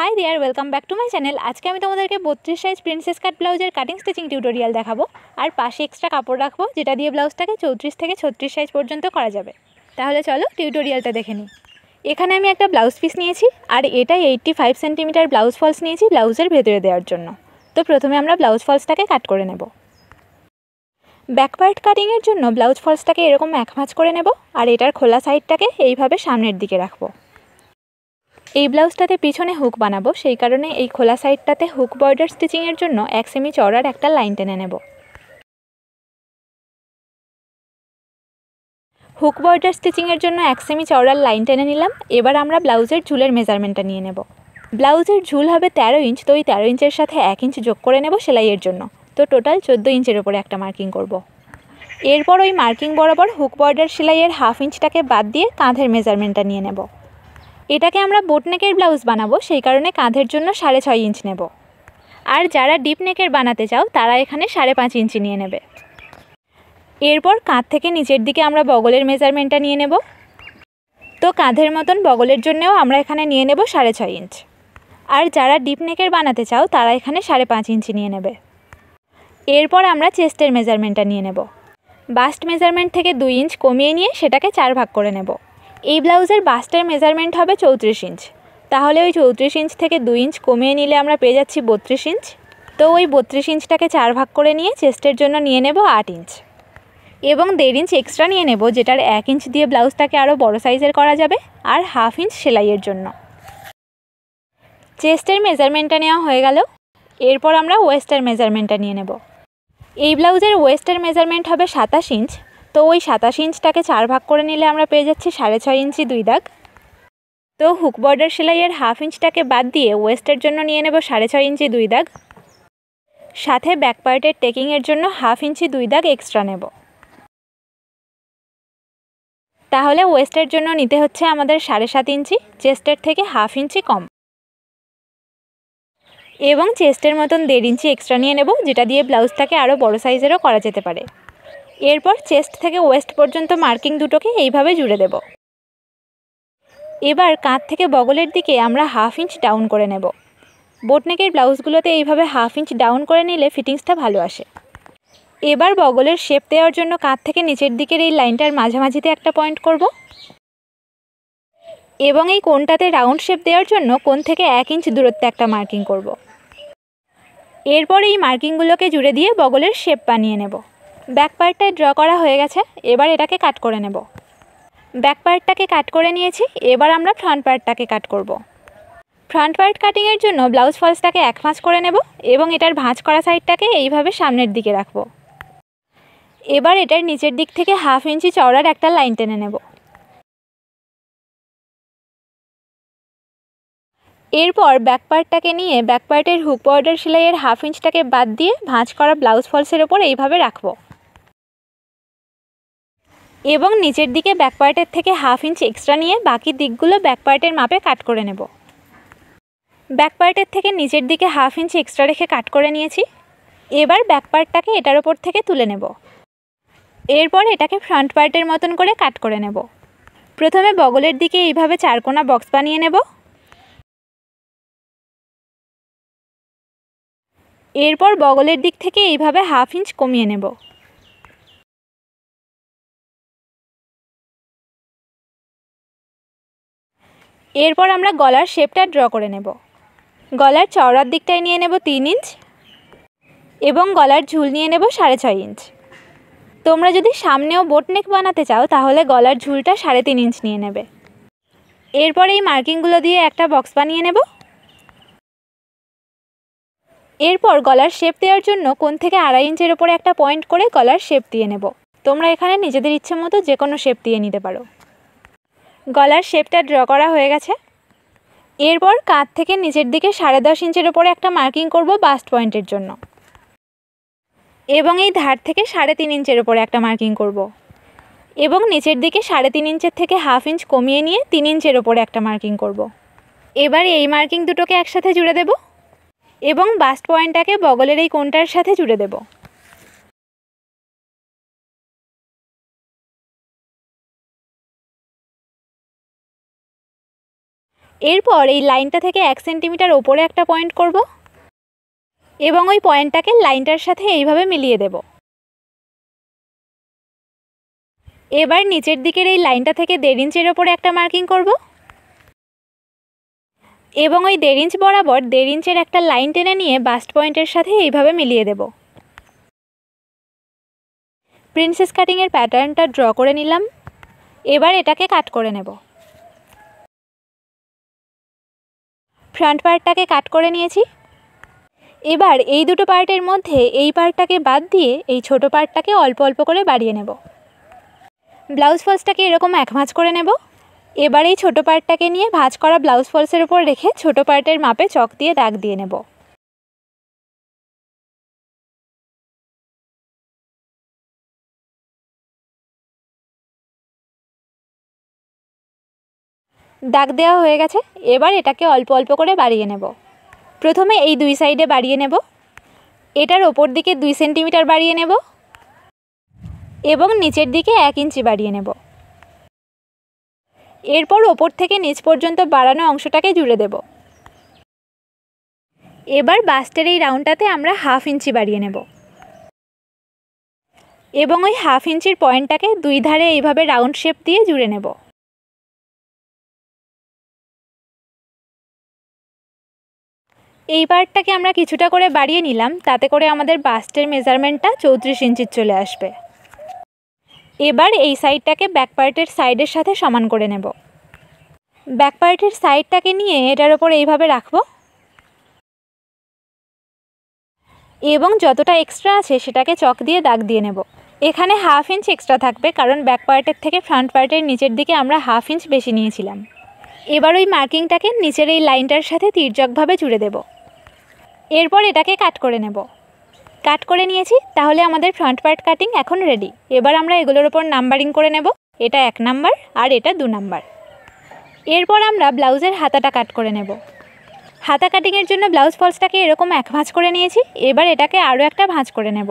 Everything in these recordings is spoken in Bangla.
Hi dear welcome back to my channel আজকে আমি তোমাদেরকে বত্রিশ সাইজ প্রিন্সেস কাট ব্লাউজের কাটিং স্টিচিং টিউটোরিয়াল দেখাবো। আর পাশে এক্সট্রা কাপড় রাখব, যেটা দিয়ে ব্লাউজটাকে চৌত্রিশ থেকে ছত্রিশ সাইজ পর্যন্ত করা যাবে। তাহলে চলো টিউটোরিয়ালটা দেখে নিই। এখানে আমি একটা ব্লাউজ পিস নিয়েছি, আর এটা eighty five centimetre blouse falls নিয়েছি ব্লাউজের ভেতরে দেওয়ার জন্য। তো প্রথমে আমরা ব্লাউজ ফলসটাকে কাট করে নেব। ব্যাক পার্ট কাটিংয়ের জন্য ব্লাউজ ফলসটাকে এরকম এক করে নেব, আর এটার খোলা সাইডটাকে এইভাবে সামনের দিকে রাখব। এই ব্লাউজটাতে পিছনে হুক বানাবো, সেই কারণে এই খোলা সাইডটাতে হুক বর্ডার স্টিচিংয়ের জন্য এক সেমি চড়ার একটা লাইন টেনে নেব। হুক বর্ডার স্টিচিংয়ের জন্য এক সেমি চওড়ার লাইন টেনে নিলাম, এবার আমরা ব্লাউজের ঝুলের মেজারমেন্টটা নিয়ে নেব। ব্লাউজের ঝুল হবে তেরো ইঞ্চ তো ওই তেরো ইঞ্চের সাথে এক ইঞ্চ যোগ করে নেব সেলাইয়ের জন্য। তো টোটাল চোদ্দ ইঞ্চের ওপরে একটা মার্কিং করব। এরপর ওই মার্কিং বরাবর হুক বর্ডার সেলাইয়ের হাফ ইঞ্চটাকে বাদ দিয়ে কাঁধের মেজারমেন্টটা নিয়ে নেব। এটাকে আমরা বোটনেকের ব্লাউজ বানাবো, সেই কারণে কাঁধের জন্য সাড়ে ছয় ইঞ্চ নেব। আর যারা ডিপ নেকের বানাতে চাও, তারা এখানে সাড়ে পাঁচ ইঞ্চি নিয়ে নেবে। এরপর কাঁধ থেকে নিচের দিকে আমরা বগলের মেজারমেন্টটা নিয়ে নেব। তো কাঁধের মতন বগলের জন্যও আমরা এখানে নিয়ে নেব সাড়ে ছয় ইঞ্চ আর যারা ডিপ নেকের বানাতে চাও, তারা এখানে সাড়ে পাঁচ ইঞ্চি নিয়ে নেবে। এরপর আমরা চেস্টের মেজারমেন্টটা নিয়ে নেব। বাস্ট মেজারমেন্ট থেকে দুই ইঞ্চ কমিয়ে নিয়ে সেটাকে চার ভাগ করে নেব। এই ব্লাউজের বাস্টের মেজারমেন্ট হবে চৌত্রিশ ইঞ্চ তাহলে ওই চৌত্রিশ ইঞ্চ থেকে দুই ইঞ্চ কমিয়ে নিলে আমরা পেয়ে যাচ্ছি বত্রিশ ইঞ্চ তো ওই বত্রিশ ইঞ্চটাকে চার ভাগ করে নিয়ে চেস্টের জন্য নিয়ে নেব আট ইঞ্চ এবং দেড় ইঞ্চ এক্সট্রা নিয়ে নেব, যেটার এক ইঞ্চ দিয়ে ব্লাউজটাকে আরও বড় সাইজের করা যাবে, আর হাফ ইঞ্চ সেলাইয়ের জন্য। চেস্টের মেজারমেন্টটা নেওয়া হয়ে গেল। এরপর আমরা ওয়েস্টের মেজারমেন্টটা নিয়ে নেব। এই ব্লাউজের ওয়েস্টের মেজারমেন্ট হবে সাতাশ ইঞ্চ তো ওই সাতাশ ইঞ্চটাকে চার ভাগ করে নিলে আমরা পেয়ে যাচ্ছি সাড়ে ছয় ইঞ্চি দুই দাগ। তো হুক বর্ডার সেলাইয়ের হাফ ইঞ্চটাকে বাদ দিয়ে ওয়েস্টের জন্য নিয়ে নেব সাড়ে ছয় ইঞ্চি দুই দাগ। সাথে ব্যাক পার্টের টেকিংয়ের জন্য হাফ ইঞ্চি দুই দাগ এক্সট্রা নেব। তাহলে ওয়েস্টের জন্য নিতে হচ্ছে আমাদের সাড়ে সাত ইঞ্চি চেস্টের থেকে হাফ ইঞ্চি কম। এবং চেস্টের মতন দেড় ইঞ্চি এক্সট্রা নিয়ে নেব, যেটা দিয়ে ব্লাউজটাকে আরও বড় সাইজেরও করা যেতে পারে। এরপর চেস্ট থেকে ওয়েস্ট পর্যন্ত মার্কিং দুটোকে এইভাবে জুড়ে দেব। এবার কাঁধ থেকে বগলের দিকে আমরা হাফ ইঞ্চ ডাউন করে নেব। বোটনেকের ব্লাউজগুলোতে এইভাবে হাফ ইঞ্চ ডাউন করে নিলে ফিটিংসটা ভালো আসে। এবার বগলের শেপ দেওয়ার জন্য কাঁধ থেকে নিচের দিকের এই লাইনটার মাঝামাঝিতে একটা পয়েন্ট করব। এবং এই কোনটাতে রাউন্ড শেপ দেওয়ার জন্য কোন থেকে এক ইঞ্চ দূরত্বে একটা মার্কিং করব। এরপর এই মার্কিংগুলোকে জুড়ে দিয়ে বগলের শেপ বানিয়ে নেব। ব্যাক পার্টটায় ড্র করা হয়ে গেছে, এবার এটাকে কাট করে নেব। ব্যাক পার্টটাকে কাট করে নিয়েছি, এবার আমরা ফ্রন্ট পার্টটাকে কাট করব। ফ্রন্ট পার্ট কাটিংয়ের জন্য ব্লাউজ ফলসটাকে এক ভাঁজ করে নেব এবং এটার ভাঁজ করা সাইডটাকে এইভাবে সামনের দিকে রাখব। এবার এটার নিচের দিক থেকে হাফ ইঞ্চি চওড়ার একটা লাইন টেনে নেব। এরপর ব্যাক পার্টটাকে নিয়ে ব্যাক পার্টের হুক বর্ডার সেলাইয়ের হাফ ইঞ্চটাকে বাদ দিয়ে ভাঁজ করা ব্লাউজ ফলসের ওপর এইভাবে রাখব। এবং নিচের দিকে ব্যাক পার্টের থেকে হাফ ইঞ্চ এক্সট্রা নিয়ে বাকি দিকগুলো ব্যাক পার্টের মাপে কাট করে নেব। ব্যাক পার্টের থেকে নিচের দিকে হাফ ইঞ্চ এক্সট্রা রেখে কাট করে নিয়েছি। এবার ব্যাক পার্টটাকে এটার ওপর থেকে তুলে নেব। এরপর এটাকে ফ্রন্ট পার্টের মতন করে কাট করে নেব। প্রথমে বগলের দিকে এইভাবে চারকোনা বক্স বানিয়ে নেব। এরপর বগলের দিক থেকে এইভাবে হাফ ইঞ্চ কমিয়ে নেব। এরপর আমরা গলার শেপটা ড্র করে নেব। গলার চওড়ার দিকটায় নিয়ে নেব তিন ইঞ্চ এবং গলার ঝুল নিয়ে নেব সাড়ে ছয় ইঞ্চ। তোমরা যদি সামনেও বোটনেক বানাতে চাও, তাহলে গলার ঝুলটা সাড়ে তিন ইঞ্চ নিয়ে নেবে। এরপর এই মার্কিংগুলো দিয়ে একটা বক্স বানিয়ে নেব। এরপর গলার শেপ দেওয়ার জন্য কোন থেকে আড়াই ইঞ্চের ওপরে একটা পয়েন্ট করে গলার শেপ দিয়ে নেব। তোমরা এখানে নিজেদের ইচ্ছে মতো যে কোনো শেপ দিয়ে নিতে পারো। গলার শেপটা ড্র করা হয়ে গেছে এরপর কাঁধ থেকে নিচের দিকে সাড়ে দশ ইঞ্চের ওপরে একটা মার্কিং করব বাস্ট পয়েন্টের জন্য এবং এই ধার থেকে সাড়ে তিন ইঞ্চের ওপরে একটা মার্কিং করব। এবং নিচের দিকে সাড়ে তিন ইঞ্চের থেকে হাফ ইঞ্চ কমিয়ে নিয়ে তিন ইঞ্চের ওপরে একটা মার্কিং করব। এবার এই মার্কিং দুটোকে একসাথে জুড়ে দেব এবং বাস্ট পয়েন্টটাকে বগলের এই কোনটার সাথে জুড়ে দেব এরপর এই লাইনটা থেকে এক সেন্টিমিটার ওপরে একটা পয়েন্ট করব এবং ওই পয়েন্টটাকে লাইনটার সাথে এইভাবে মিলিয়ে দেব। এবার নিচের দিকের এই লাইনটা থেকে দেড় ইঞ্চের ওপরে একটা মার্কিং করব। এবং ওই দেড় ইঞ্চ বরাবর দেড় ইঞ্চের একটা লাইন টেনে নিয়ে বাস্ট পয়েন্টের সাথে এইভাবে মিলিয়ে দেব। প্রিন্সেস কাটিংয়ের প্যাটার্নটা ড্র করে নিলাম। এবার এটাকে কাট করে নেব। ফ্রন্ট পার্টটাকে কাট করে নিয়েছি। এবার এই দুটো পার্টের মধ্যে এই পার্টটাকে বাদ দিয়ে এই ছোট পার্টটাকে অল্প অল্প করে বাড়িয়ে নেব। ব্লাউজ ফলসটাকে এরকম এক ভাঁজ করে নেব। এবার এই ছোটো পার্টটাকে নিয়ে ভাঁজ করা ব্লাউজ ফলসের উপর রেখে ছোট পার্টের মাপে চক দিয়ে দাগ দিয়ে নেব। দাগ দেওয়া হয়ে গেছে, এবার এটাকে অল্প অল্প করে বাড়িয়ে নেব। প্রথমে এই দুই সাইডে বাড়িয়ে নেব। এটার ওপর দিকে দুই সেন্টিমিটার বাড়িয়ে নেব এবং নিচের দিকে এক ইঞ্চি বাড়িয়ে নেব। এরপর ওপর থেকে নিচ পর্যন্ত বাড়ানো অংশটাকে জুড়ে দেব। এবার বাস্টের এই রাউন্ডটাতে আমরা হাফ ইঞ্চি বাড়িয়ে নেব। এবং ওই হাফ ইঞ্চির পয়েন্টটাকে দুই ধারে এইভাবে রাউন্ড শেপ দিয়ে জুড়ে নেব। এই পার্টটাকে আমরা কিছুটা করে বাড়িয়ে নিলাম, তাতে করে আমাদের বাস্টের মেজারমেন্টটা চৌত্রিশ ইঞ্চির চলে আসবে। এবার এই সাইডটাকে ব্যাক পার্টের সাইডের সাথে সমান করে নেব। ব্যাক পার্টের সাইডটাকে নিয়ে এটার ওপর এইভাবে রাখব। এবং যতটা এক্সট্রা আছে সেটাকে চক দিয়ে দাগ দিয়ে নেব। এখানে হাফ ইঞ্চ এক্সট্রা থাকবে, কারণ ব্যাক পার্টের থেকে ফ্রন্ট পার্টের নিচের দিকে আমরা হাফ ইঞ্চ বেশি নিয়েছিলাম। এবার ওই মার্কিংটাকে নিচের এই লাইনটার সাথে তির্যকভাবে জুড়ে দেব। এরপর এটাকে কাট করে নেব। কাট করে নিয়েছি, তাহলে আমাদের ফ্রন্ট পার্ট কাটিং এখন রেডি এবার আমরা এগুলোর ওপর নাম্বারিং করে নেব। এটা এক নাম্বার আর এটা দু নাম্বার এরপর আমরা ব্লাউজের হাতাটা কাট করে নেব। হাতা কাটিংয়ের জন্য ব্লাউজ ফলসটাকে এরকম এক ভাঁজ করে নিয়েছি, এবার এটাকে আরও একটা ভাঁজ করে নেব।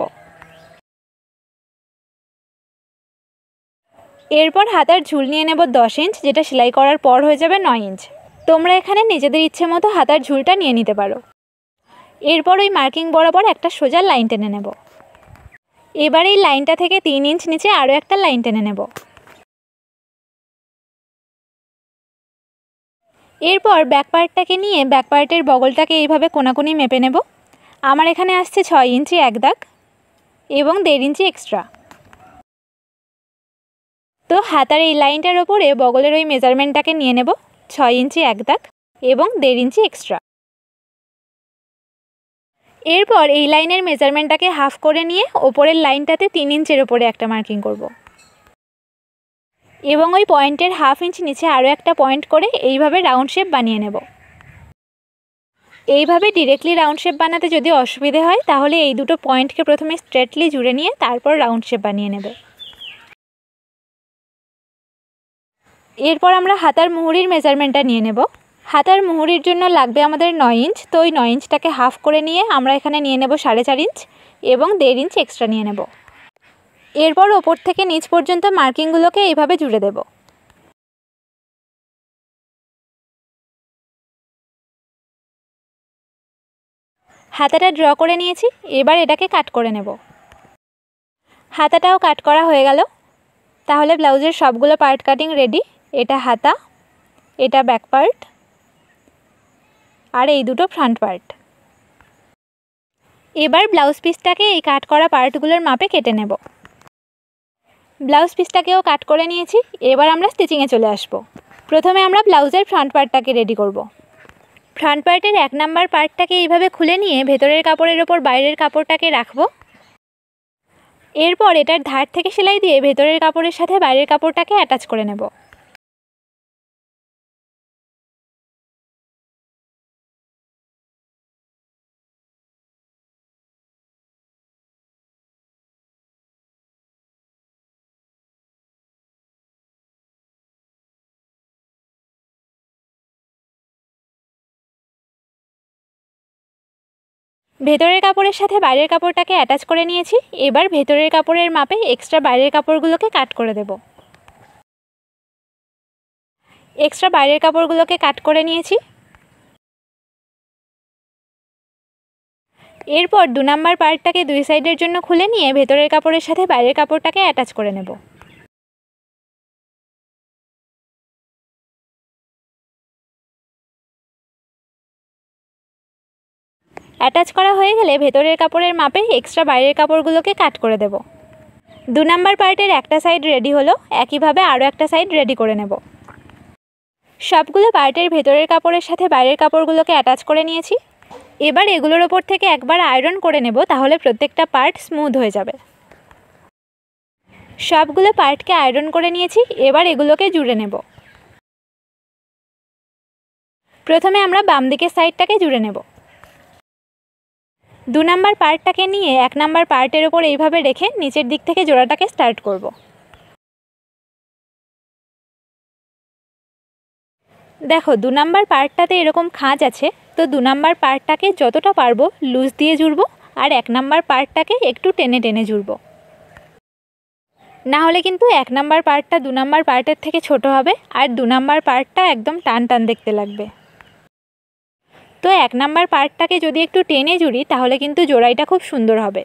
এরপর হাতার ঝুল নিয়ে নেব দশ ইঞ্চ যেটা সেলাই করার পর হয়ে যাবে নয় ইঞ্চ তোমরা এখানে নিজেদের ইচ্ছে মতো হাতার ঝুলটা নিয়ে নিতে পারো। এরপর ওই মার্কিং বরাবর একটা সোজা লাইন টেনে নেব। এবার এই লাইনটা থেকে তিন ইঞ্চ নিচে আরও একটা লাইন টেনে নেব। এরপর ব্যাকপার্টটাকে নিয়ে ব্যাকপার্টের বগলটাকে এইভাবে কোনাকুনি মেপে নেব। আমার এখানে আসছে ছয় ইঞ্চি এক দাগ এবং দেড় ইঞ্চি এক্সট্রা তো হাতার এই লাইনটার ওপরে বগলের ওই মেজারমেন্টটাকে নিয়ে নেব, ছয় ইঞ্চি এক দাগ এবং দেড় ইঞ্চি এক্সট্রা এরপর এই লাইনের মেজারমেন্টটাকে হাফ করে নিয়ে ওপরের লাইনটাতে তিন ইঞ্চের ওপরে একটা মার্কিং করব। এবং ওই পয়েন্টের হাফ ইঞ্চ নিচে আরও একটা পয়েন্ট করে এইভাবে রাউন্ড শেপ বানিয়ে নেব। এইভাবে ডিরেক্টলি রাউন্ড শেপ বানাতে যদি অসুবিধে হয়, তাহলে এই দুটো পয়েন্টকে প্রথমে স্ট্রেটলি জুড়ে নিয়ে তারপর রাউন্ড শেপ বানিয়ে নেবে। এরপর আমরা হাতার মুহুরির মেজারমেন্টটা নিয়ে নেব। হাতার মুহুরির জন্য লাগবে আমাদের নয় ইঞ্চ। তো ওই নয় ইঞ্চটাকে হাফ করে নিয়ে আমরা এখানে নিয়ে নেব সাড়ে চার ইঞ্চ এবং দেড় ইঞ্চ এক্সট্রা নিয়ে নেব। এরপর ওপর থেকে নিচ পর্যন্ত মার্কিংগুলোকে এইভাবে জুড়ে দেব। হাতাটা ড্র করে নিয়েছি, এবার এটাকে কাট করে নেব। হাতাটাও কাট করা হয়ে গেল। তাহলে ব্লাউজের সবগুলো পার্ট কাটিং রেডি এটা হাতা, এটা ব্যাক পার্ট আর এই দুটো ফ্রন্ট পার্ট এবার ব্লাউজ পিসটাকে এই কাট করা পার্টগুলোর মাপে কেটে নেব। ব্লাউজ পিসটাকেও কাট করে নিয়েছি, এবার আমরা স্টিচিংয়ে চলে আসব। প্রথমে আমরা ব্লাউজের ফ্রন্ট পার্টটাকে রেডি করব। ফ্রন্ট পার্টের এক নাম্বার পার্টটাকে এইভাবে খুলে নিয়ে ভেতরের কাপড়ের ওপর বাইরের কাপড়টাকে রাখব। এরপর এটার ধার থেকে সেলাই দিয়ে ভেতরের কাপড়ের সাথে বাইরের কাপড়টাকে অ্যাটাচ করে নেব। ভেতরের কাপড়ের সাথে বাইরের কাপড়টাকে অ্যাটাচ করে নিয়েছি। এবার ভেতরের কাপড়ের মাপে এক্সট্রা বাইরের কাপড়গুলোকে কাট করে দেব। এক্সট্রা বাইরের কাপড়গুলোকে কাট করে নিয়েছি। এরপর দু নাম্বার পার্টটাকে দুই সাইডের জন্য খুলে নিয়ে ভেতরের কাপড়ের সাথে বাইরের কাপড়টাকে অ্যাটাচ করে নেব। অ্যাটাচ করা হয়ে গেলে ভেতরের কাপড়ের মাপে এক্সট্রা বাইরের কাপড়গুলোকে কাট করে দেব। দু নাম্বার পার্টের একটা সাইড রেডি হলো, একইভাবে আরও একটা সাইড রেডি করে নেব। সবগুলো পার্টের ভেতরের কাপড়ের সাথে বাইরের কাপড়গুলোকে অ্যাটাচ করে নিয়েছি। এবার এগুলোর ওপর থেকে একবার আয়রন করে নেব, তাহলে প্রত্যেকটা পার্ট স্মুথ হয়ে যাবে। সবগুলো পার্টকে আয়রন করে নিয়েছি, এবার এগুলোকে জুড়ে নেব। প্রথমে আমরা বাম দিকের সাইডটাকে জুড়ে নেব। দু নাম্বার পার্টটাকে নিয়ে এক নাম্বার পার্টের ওপর এইভাবে রেখে নিচের দিক থেকে জোড়াটাকে স্টার্ট করব। দেখো, দু নাম্বার পার্টটাতে এরকম খাঁজ আছে, তো দু নাম্বার পার্টটাকে যতটা পারব লুজ দিয়ে জুড়বো, আর এক নাম্বার পার্টটাকে একটু টেনে টেনে জুড়বো। না হলে কিন্তু এক নাম্বার পার্টটা দু নাম্বার পার্টের থেকে ছোট হবে, আর দু নাম্বার পার্টটা একদম টান টান দেখতে লাগবে। তো এক নাম্বার পার্টটাকে যদি একটু টেনে জুড়ি তাহলে কিন্তু জোড়াইটা খুব সুন্দর হবে।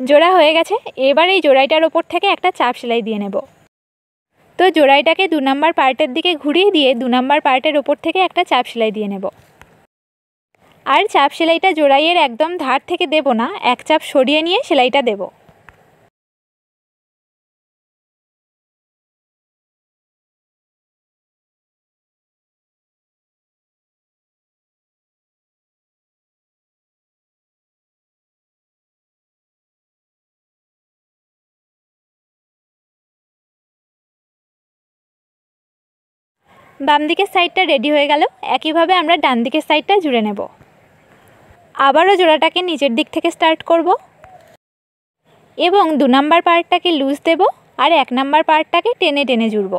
জোড়া হয়ে গেছে, এবার এই জোড়াইটার ওপর থেকে একটা চাপ সেলাই দিয়ে নেব। তো জোড়াইটাকে দু নম্বর পার্টের দিকে ঘুরিয়ে দিয়ে দু নম্বর পার্টের ওপর থেকে একটা চাপ সেলাই দিয়ে নেব। আর চাপ সেলাইটা জোড়াইয়ের একদম ধার থেকে দেব না, এক চাপ সরিয়ে নিয়ে সেলাইটা দেব। বাম দিকের সাইডটা রেডি হয়ে গেল। একইভাবে আমরা ডান দিকের সাইডটা জুড়ে নেব। আবারও জোড়াটাকে নিচের দিক থেকে স্টার্ট করব। এবং দু নাম্বার পার্টটাকে লুজ দেব আর এক নাম্বার পার্টটাকে টেনে টেনে জুড়ব।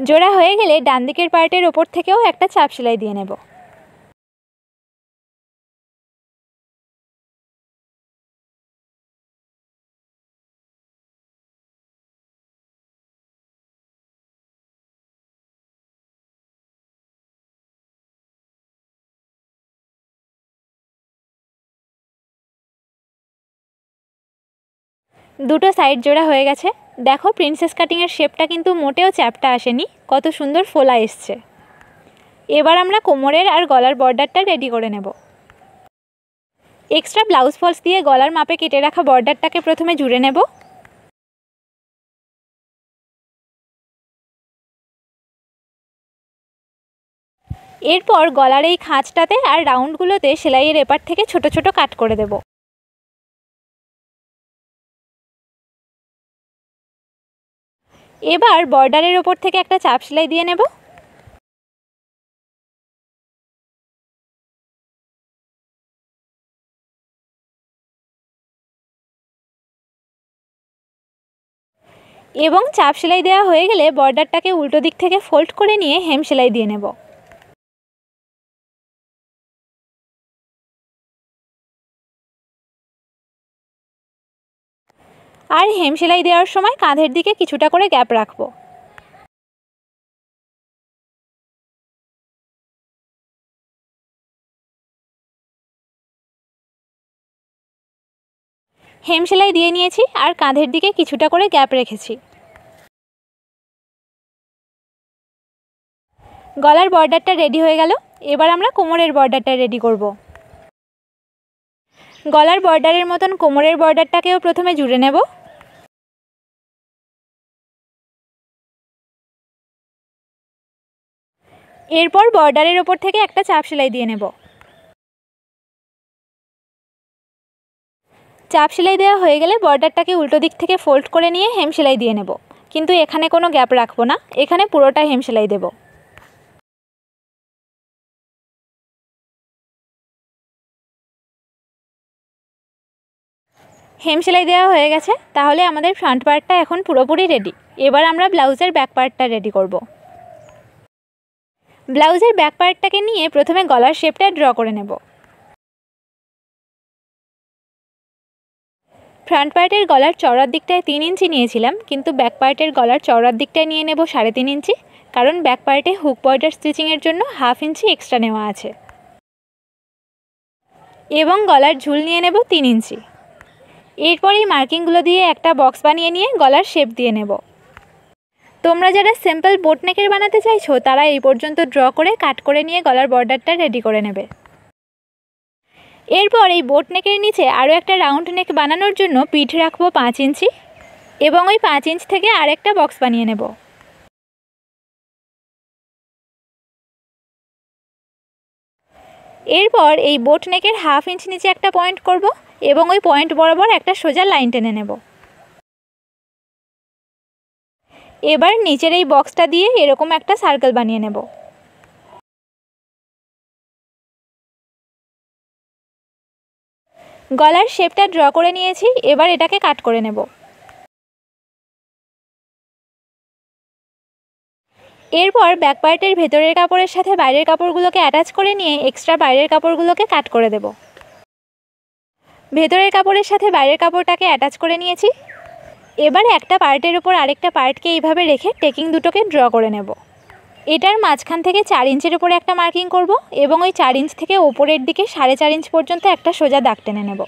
জোড়া হয়ে গেলে ডান দিকের পার্টের ওপর থেকেও একটা চাপ সেলাই দিয়ে নেব। দুটো সাইড জোড়া হয়ে গেছে। দেখো প্রিন্সেস কাটিংয়ের শেপটা কিন্তু মোটেও চ্যাপটা আসেনি, কত সুন্দর ফোলা এসছে। এবার আমরা কোমরের আর গলার বর্ডারটা রেডি করে নেব। এক্সট্রা ব্লাউজ ফলস দিয়ে গলার মাপে কেটে রাখা বর্ডারটাকে প্রথমে জুড়ে নেব। এরপর গলার এই খাঁজটাতে আর রাউন্ডগুলোতে সেলাইয়ের এপার থেকে ছোট ছোট কাট করে দেব। এবার বর্ডারের ওপর থেকে একটা চাপ সেলাই দিয়ে নেব। এবং চাপ সেলাই দেওয়া হয়ে গেলে বর্ডারটাকে উল্টো দিক থেকে ফোল্ড করে নিয়ে হেম সেলাই দিয়ে নেব। আর হেম সেলাই দেওয়ার সময় কাঁধের দিকে কিছুটা করে গ্যাপ রাখব। হেম সেলাই দিয়ে নিয়েছি আর কাঁধের দিকে কিছুটা করে গ্যাপ রেখেছি। গলার বর্ডারটা রেডি হয়ে গেল। এবার আমরা কোমরের বর্ডারটা রেডি করব। গলার বর্ডারের মতন কোমরের বর্ডারটাকেও প্রথমে জুড়ে নেব। এরপর বর্ডারের ওপর থেকে একটা চাপ সেলাই দিয়ে নেব। চাপ সেলাই দেওয়া হয়ে গেলে বর্ডারটাকে উল্টো দিক থেকে ফোল্ড করে নিয়ে হেম সেলাই দিয়ে নেব। কিন্তু এখানে কোনো গ্যাপ রাখব না, এখানে পুরোটা হেম সেলাই দেবো। হেম সেলাই দেওয়া হয়ে গেছে, তাহলে আমাদের ফ্রন্ট পার্টটা এখন পুরোপুরি রেডি এবার আমরা ব্লাউজের ব্যাক পার্টটা রেডি করব। ব্লাউজের ব্যাক পার্টটাকে নিয়ে প্রথমে গলার শেপটা ড্র করে নেব। ফ্রন্ট পার্টের গলার চওড়ার দিকটায় তিন ইঞ্চি নিয়েছিলাম, কিন্তু ব্যাক পার্টের গলার চওড়ার দিকটায় নিয়ে নেব সাড়ে তিন ইঞ্চি, কারণ ব্যাক পার্টে হুক বর্ডার স্টিচিংয়ের জন্য হাফ ইঞ্চি এক্সট্রা নেওয়া আছে। এবং গলার ঝুল নিয়ে নেব তিন ইঞ্চি। এরপর এই মার্কিংগুলো দিয়ে একটা বক্স বানিয়ে নিয়ে গলার শেপ দিয়ে নেব। তোমরা যারা সিম্পল বোট নেকের বানাতে চাইছো, তারা এই পর্যন্ত ড্র করে, কাট করে নিয়ে গলার বর্ডারটা রেডি করে নেবে। এরপর এই বোট নেকের নিচে আরও একটা রাউন্ড নেক বানানোর জন্য পিঠ রাখব পাঁচ ইঞ্চি এবং ওই পাঁচ ইঞ্চ থেকে আরেকটা বক্স বানিয়ে নেব। এরপর এই বোট নেকের হাফ ইঞ্চ নিচে একটা পয়েন্ট করব। এবং ওই পয়েন্ট বরাবর একটা সোজা লাইন টেনে নেব। এবার নিচের এই বক্সটা দিয়ে এরকম একটা সার্কেল বানিয়ে নেব। গলার শেপটা ড্র করে নিয়েছি, এবার এটাকে কাট করে নেব। এরপর ব্যাক পার্টের ভেতরের কাপড়ের সাথে বাইরের কাপড়গুলোকে অ্যাটাচ করে নিয়ে এক্সট্রা বাইরের কাপড়গুলোকে কাট করে দেব। ভেতরের কাপড়ের সাথে বাইরের কাপড়টাকে অ্যাটাচ করে নিয়েছি। এবার একটা পার্টের ওপর আরেকটা পার্টকে এইভাবে রেখে টেকিং দুটোকে ড্র করে নেব। এটার মাঝখান থেকে চার ইঞ্চের উপরে একটা মার্কিং করব এবং ওই চার ইঞ্চ থেকে ওপরের দিকে সাড়ে চার ইঞ্চ পর্যন্ত একটা সোজা দাগ টেনে নেব।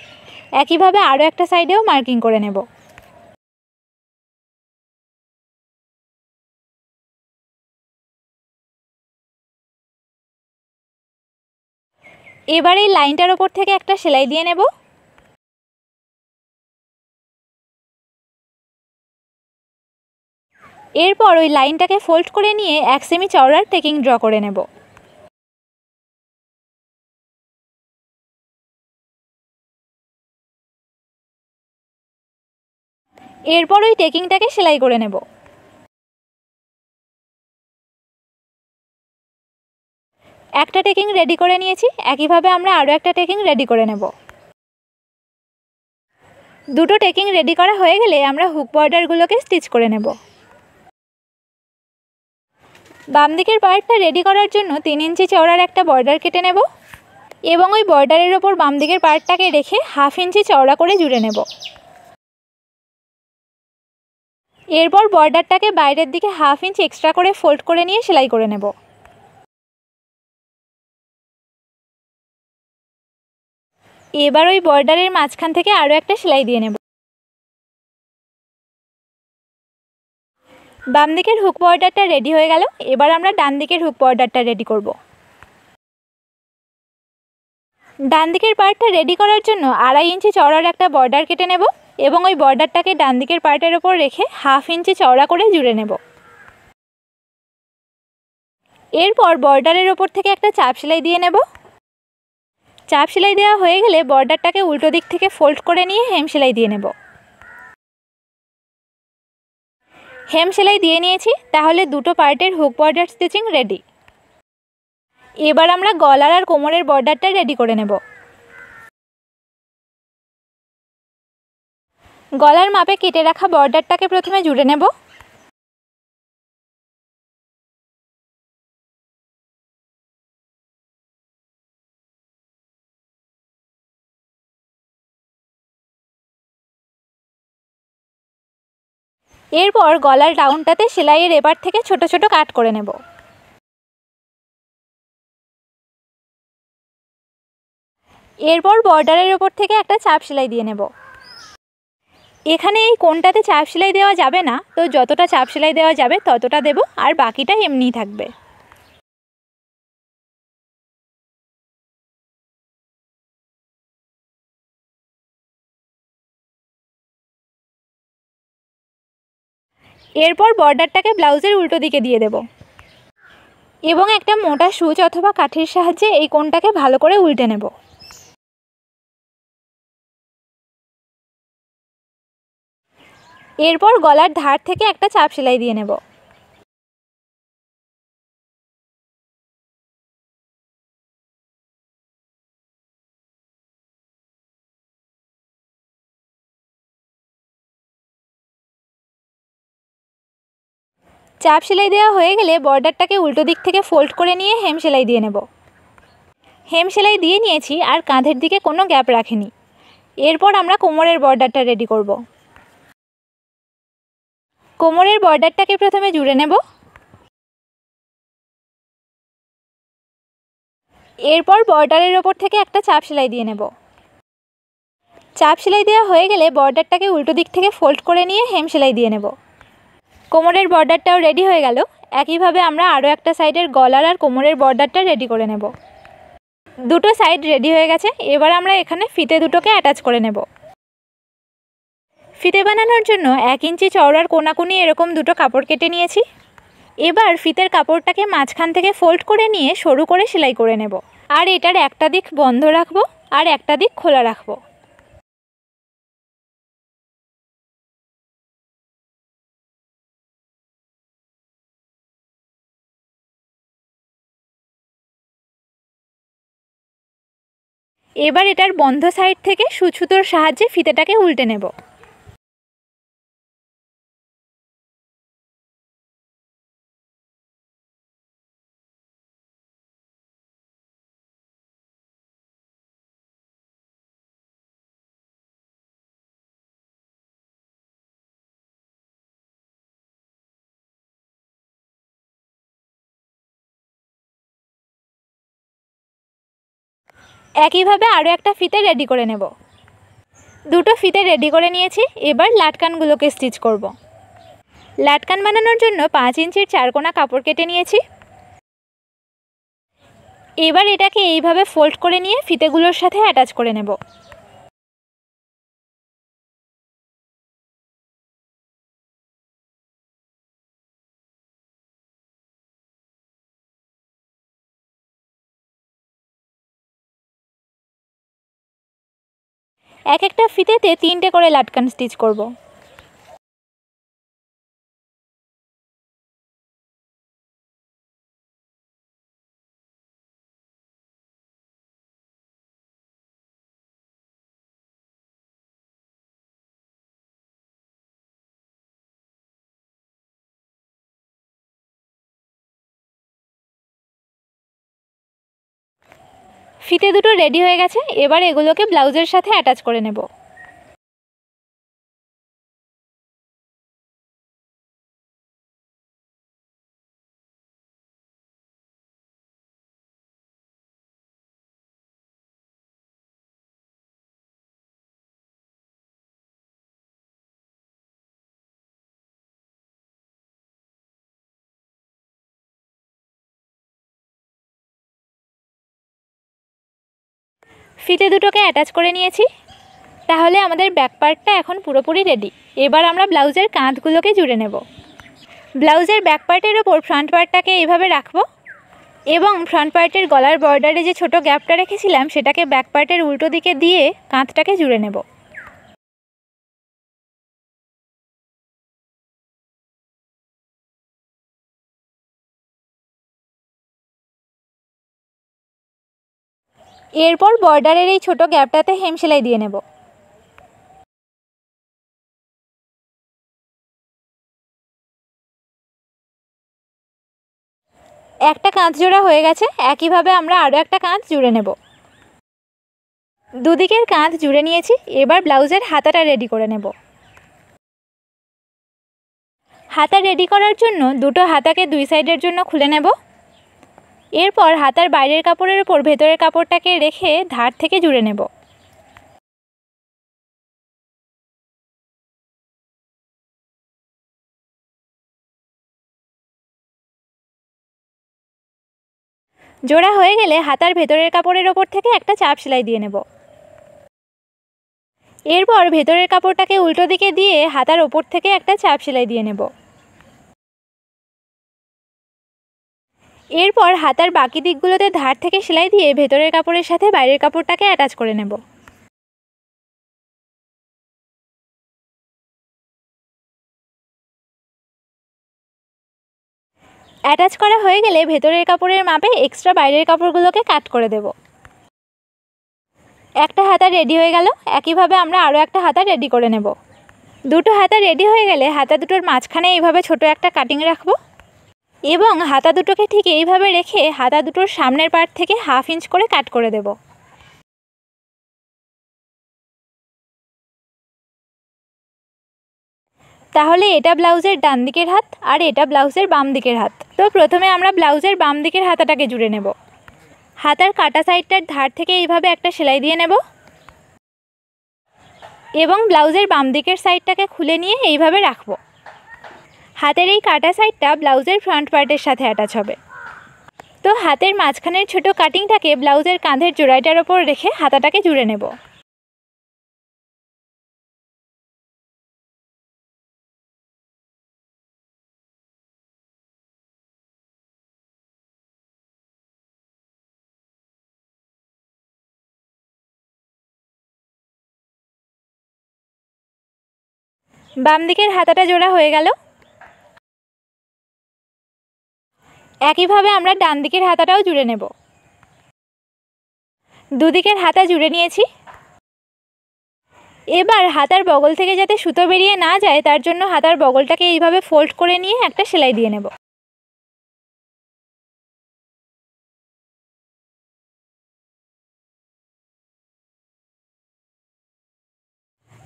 একইভাবে আরও একটা সাইডেও মার্কিং করে নেব। এবার এই লাইনটার ওপর থেকে একটা সেলাই দিয়ে নেব। এরপর ওই লাইনটাকে ফোল্ড করে নিয়ে এক সেমি চওড়ার টেকিং ড্র করে নেব। এরপর ওই টেকিংটাকে সেলাই করে নেব। একটা টেকিং রেডি করে নিয়েছি, একইভাবে আমরা আরও একটা টেকিং রেডি করে নেব। দুটো টেকিং রেডি করা হয়ে গেলে আমরা হুক বর্ডারগুলোকে স্টিচ করে নেব। বাম দিকের পার্টটা রেডি করার জন্য তিন ইঞ্চি চওড়ার একটা বর্ডার কেটে নেব এবং ওই বর্ডারের ওপর বাম দিকের পার্টটাকে রেখে হাফ ইঞ্চি চওড়া করে জুড়ে নেব। এরপর বর্ডারটাকে বাইরের দিকে হাফ ইঞ্চ এক্সট্রা করে ফোল্ড করে নিয়ে সেলাই করে নেব। এবার ওই বর্ডারের মাঝখান থেকে আরও একটা সেলাই দিয়ে নেব। বাম দিকের হুক বর্ডারটা রেডি হয়ে গেল। এবার আমরা ডান দিকের হুক বর্ডারটা রেডি করব। ডান দিকের পার্টটা রেডি করার জন্য আড়াই ইঞ্চি চওড়ার একটা বর্ডার কেটে নেব এবং ওই বর্ডারটাকে ডান দিকের পার্টের ওপর রেখে হাফ ইঞ্চি চওড়া করে জুড়ে নেব। এরপর বর্ডারের ওপর থেকে একটা চাপ সেলাই দিয়ে নেব। চাপ সেলাই দেওয়া হয়ে গেলে বর্ডারটাকে উল্টো দিক থেকে ফোল্ড করে নিয়ে হেম সেলাই দিয়ে নেব। হেম সেলাই দিয়ে নিয়েছি, তাহলে দুটো পার্টের হুক বর্ডার স্টিচিং রেডি এবার আমরা গলার আর কোমরের বর্ডারটা রেডি করে নেব। গলার মাপে কেটে রাখা বর্ডারটাকে প্রথমে জুড়ে নেব। এরপর গলার ডাউনটাতে সেলাইয়ের এবার থেকে ছোট ছোট কাট করে নেব। এরপর বর্ডারের ওপর থেকে একটা চাপ সেলাই দিয়ে নেব। এখানে এই কোনটাতে চাপ সেলাই দেওয়া যাবে না, তো যতটা চাপ সেলাই দেওয়া যাবে ততটা দেব, আর বাকিটা এমনিই থাকবে। এরপর বর্ডারটাকে ব্লাউজের উল্টো দিকে দিয়ে দেব। এবং একটা মোটা সুচ অথবা কাঠির সাহায্যে এই কোণটাকে ভালো করে উল্টে নেব। এরপর গলার ধার থেকে একটা চাপ সেলাই দিয়ে নেব। চাপ সেলাই দেওয়া হয়ে গেলে বর্ডারটাকে উল্টো দিক থেকে ফোল্ড করে নিয়ে হেম সেলাই দিয়ে নেব। হেম সেলাই দিয়ে নিয়েছি আর কাঁধের দিকে কোনো গ্যাপ রাখেনি। এরপর আমরা কোমরের বর্ডারটা রেডি করব। কোমরের বর্ডারটাকে প্রথমে জুড়ে নেব। এরপর বর্ডারের ওপর থেকে একটা চাপ সেলাই দিয়ে নেব। চাপ সেলাই দেওয়া হয়ে গেলে বর্ডারটাকে উল্টো দিক থেকে ফোল্ড করে নিয়ে হেম সেলাই দিয়ে নেব। কোমরের বর্ডারটাও রেডি হয়ে গেল। একইভাবে আমরা আরও একটা সাইডের গলার আর কোমরের বর্ডারটা রেডি করে নেব। দুটো সাইড রেডি হয়ে গেছে, এবার আমরা এখানে ফিতে দুটোকে অ্যাটাচ করে নেব। ফিতে বানানোর জন্য এক ইঞ্চি চওড়ার কোনাকুনি এরকম দুটো কাপড় কেটে নিয়েছি। এবার ফিতের কাপড়টাকে মাঝখান থেকে ফোল্ড করে নিয়ে সরু করে সেলাই করে নেব। আর এটার একটা দিক বন্ধ রাখব, আর একটা দিক খোলা রাখব। এবার এটার বন্ধ সাইড থেকে সুছুতোর সাহায্যে ফিতেটাকে উল্টে নেব। একইভাবে আরও একটা ফিতে রেডি করে নেব। দুটো ফিতে রেডি করে নিয়েছি, এবার লাটকানগুলোকে স্টিচ করব। লাটকান বানানোর জন্য পাঁচ ইঞ্চির চারকোনা কাপড় কেটে নিয়েছি। এবার এটাকে এইভাবে ফোল্ড করে নিয়ে ফিতেগুলোর সাথে অ্যাটাচ করে নেব। এক একটা ফিতেতে তিনটে করে লাটকান স্টিচ করব। ফিতে দুটো রেডি হয়ে গেছে এবার এগুলোকে ব্লাউজের সাথে অ্যাটাচ করে নেব। ফিতে দুটোকে অ্যাটাচ করে নিয়েছি। তাহলে আমাদের ব্যাক পার্টটা এখন পুরোপুরি রেডি এবার আমরা ব্লাউজের কাঁধগুলোকে জুড়ে নেব। ব্লাউজের ব্যাক পার্টের ওপর ফ্রন্ট পার্টটাকে এইভাবে রাখব এবং ফ্রন্ট পার্টের গলার বর্ডারে যে ছোট গ্যাপটা রেখেছিলাম, সেটাকে ব্যাক পার্টের উল্টো দিকে দিয়ে কাঁধটাকে জুড়ে নেব। এরপর বর্ডারের এই ছোট গ্যাপটাতে হেম সেলাই দিয়ে নেব। একটা কাঁচ জোড়া হয়ে গেছে, একইভাবে আমরা আরও একটা কাঁচ জুড়ে নেব। দুদিকের কাঁধ জুড়ে নিয়েছি, এবার ব্লাউজের হাতাটা রেডি করে নেব। হাতা রেডি করার জন্য দুটো হাতাকে দুই সাইডের জন্য খুলে নেব। এরপর হাতার বাইরের কাপড়ের ওপর ভেতরের কাপড়টাকে রেখে ধার থেকে জুড়ে নেব। জোড়া হয়ে গেলে হাতার ভেতরের কাপড়ের ওপর থেকে একটা চাপ সেলাই দিয়ে নেব। এরপর ভেতরের কাপড়টাকে উল্টো দিকে দিয়ে হাতার ওপর থেকে একটা চাপ সেলাই দিয়ে নেব। এরপর হাতার বাকি দিকগুলোতে ধার থেকে সেলাই দিয়ে ভেতরের কাপড়ের সাথে বাইরের কাপড়টাকে অ্যাটাচ করে নেব। অ্যাটাচ করা হয়ে গেলে ভেতরের কাপড়ের মাপে এক্সট্রা বাইরের কাপড়গুলোকে কাট করে দেব। একটা হাতা রেডি হয়ে গেল, একইভাবে আমরা আরও একটা হাতা রেডি করে নেব। দুটো হাতা রেডি হয়ে গেলে হাতা দুটোর মাঝখানে এইভাবে ছোট একটা কাটিং রাখব। এবং হাতা দুটোকে ঠিক এইভাবে রেখে হাতা দুটোর সামনের পার্ট থেকে হাফ ইঞ্চ করে কাট করে দেব। তাহলে এটা ব্লাউজের ডান দিকের হাত আর এটা ব্লাউজের বাম দিকের হাত। তো প্রথমে আমরা ব্লাউজের বাম দিকের হাতাটাকে জুড়ে নেব। হাতার কাটা সাইডটার ধার থেকে এইভাবে একটা সেলাই দিয়ে নেব। এবং ব্লাউজের বাম দিকের সাইডটাকে খুলে নিয়ে এইভাবে রাখব। হাতের এই কাটা সাইডটা ব্লাউজের ফ্রন্ট পার্টের সাথে অ্যাটাচ হবে। তো হাতের মাঝখানের ছোট কাটিংটাকে ব্লাউজের কাঁধের জোড়াইটার ওপর রেখে হাতাটাকে জুড়ে নেব। বাম দিকের হাতাটা জোড়া হয়ে গেল। একইভাবে আমরা ডান দিকের হাতাটাও জুড়ে নেব। দুদিকের হাতা জুড়ে নিয়েছি। এবার হাতার বগল থেকে যাতে সুতো বেরিয়ে না যায়, তার জন্য হাতার বগলটাকে এইভাবে ফোল্ড করে নিয়ে একটা সেলাই দিয়ে নেব।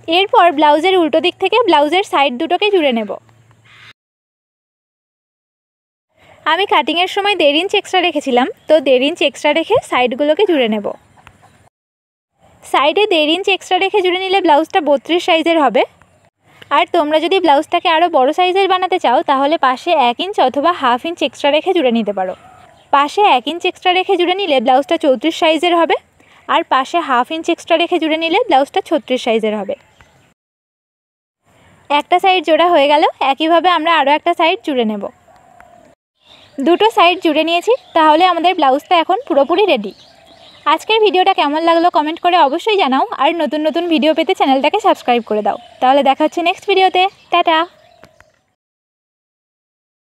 এরপর ব্লাউজের উল্টো দিক থেকে ব্লাউজের সাইড দুটোকে জুড়ে নেব। আমি কাটিংয়ের সময় দেড় ইঞ্চ এক্সট্রা রেখেছিলাম, তো দেড় ইঞ্চ এক্সট্রা রেখে সাইডগুলোকে জুড়ে নেব। সাইডে দেড় ইঞ্চ এক্সট্রা রেখে জুড়ে নিলে ব্লাউজটা বত্রিশ সাইজের হবে। আর তোমরা যদি ব্লাউজটাকে আরও বড় সাইজের বানাতে চাও, তাহলে পাশে এক ইঞ্চ অথবা হাফ ইঞ্চ এক্সট্রা রেখে জুড়ে নিতে পারো। পাশে এক ইঞ্চ এক্সট্রা রেখে জুড়ে নিলে ব্লাউজটা চৌত্রিশ সাইজের হবে, আর পাশে হাফ ইঞ্চ এক্সট্রা রেখে জুড়ে নিলে ব্লাউজটা ছত্রিশ সাইজের হবে। একটা সাইড জোড়া হয়ে গেল, একইভাবে আমরা আরও একটা সাইড জুড়ে নেব। দুটো সাইড জুড়ে নিয়েছি, তাহলে আমাদের ব্লাউজটা এখন পুরোপুরি রেডি আজকের ভিডিওটা কেমন লাগল কমেন্ট করে অবশ্যই জানাও, আর নতুন নতুন ভিডিও পেতে চ্যানেলটাকে সাবস্ক্রাইব করে দাও। তাহলে দেখা হচ্ছে নেক্সট ভিডিওতে টাটা!